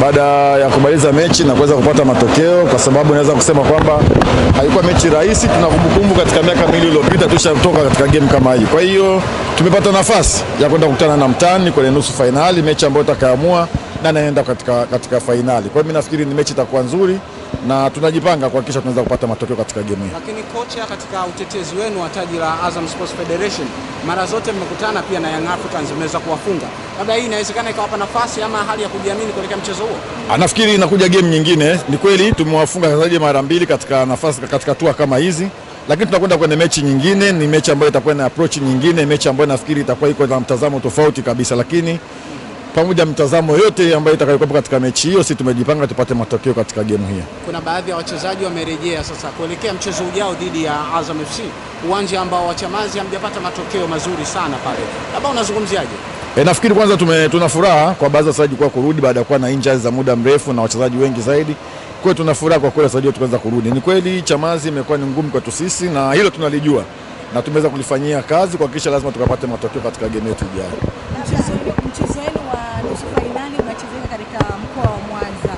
baada ya kumaliza mechi na kuweza kupata matokeo, kwa sababu naweza kusema kwamba haikuwa mechi rahisi. Tuna kumbukumbu katika miaka miwili iliyopita tushatoka katika game kama hii, kwa hiyo tumepata nafasi ya kwenda kukutana na mtani kwenye nusu fainali, mechi ambayo itakaamua na naenda katika, katika fainali. Kwa hiyo mimi nafikiri ni mechi itakuwa nzuri na tunajipanga kuhakikisha tunaweza kupata matokeo katika game hii. Lakini kocha, katika utetezi wenu wa taji la Azam Sports Federation, mara zote mmekutana pia na Young Africans, mmeweza kuwafunga. Labda hii inawezekana ikawapa nafasi ama hali ya kujiamini kuelekea mchezo huo. Ah, Nafikiri inakuja game nyingine. Ni kweli tumewafunga zaidi mara mbili katika nafasi katika hatua kama hizi, lakini tunakwenda kwenye mechi nyingine. Ni mechi ambayo itakuwa na approach nyingine, mechi ambayo nafikiri itakuwa iko na mtazamo tofauti kabisa, lakini pamoja na mtazamo yote ambayo itakayokuwa katika mechi hiyo, sisi tumejipanga tupate matokeo katika game hiyo. Kuna baadhi ya wachezaji wamerejea sasa kuelekea mchezo ujao dhidi ya Azam FC, uwanja ambao wachamazi hamjapata matokeo mazuri sana pale, labda unazungumziaje? E, nafikiri kwanza tume, tuna furaha kwa baadhi ya wachezaji kwa kurudi baada ya kuwa na injuries za muda mrefu na wachezaji wengi zaidi. Kwa hiyo tuna furaha kwa kweli wachezaji tukaanza kurudi. Ni kweli Chamazi imekuwa ni ngumu kwetu sisi na hilo tunalijua na tumeweza kulifanyia kazi kuhakikisha lazima tukapate matokeo katika game yetu ijayo. Mchezo mchezo wenu wa nusu fainali unachezeka katika mkoa wa Mwanza.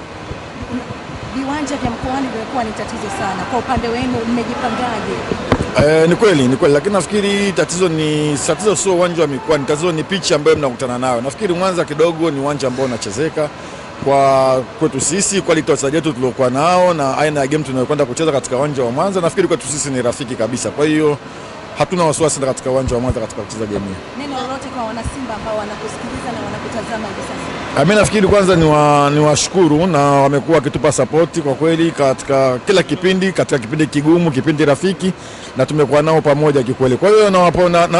Viwanja vya mkoani vimekuwa ni tatizo sana. Kwa upande wenu mmejipangaje? Eh, ni kweli ni kweli, lakini nafikiri tatizo ni tatizo sio uwanja wa mikoani, tatizo ni pichi ambayo mnakutana nayo. Nafikiri Mwanza kidogo ni uwanja ambao unachezeka kwa kwetu sisi, quality wachezaji wetu tuliokuwa nao na aina ya game tunayokwenda kucheza katika uwanja wa Mwanza, nafikiri kwetu sisi ni rafiki kabisa. Kwa hiyo hatuna wasiwasi katika uwanja wa Mwanza katika kucheza game hii. Neno lolote kwa wanasimba ambao wanakusikiliza na wanakutazama hivi sasa? Ah, Mimi nafikiri kwanza ni wa, washukuru na wamekuwa wakitupa sapoti kwa kweli katika kila kipindi, katika kipindi kigumu, kipindi rafiki, na tumekuwa nao pamoja kikweli. Kwa hiyo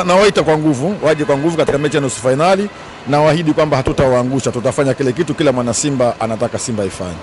nawaita kwa nguvu, waje kwa nguvu katika mechi ya nusu fainali, na waahidi kwamba hatutawaangusha, tutafanya kile kitu kila mwana Simba anataka Simba ifanye.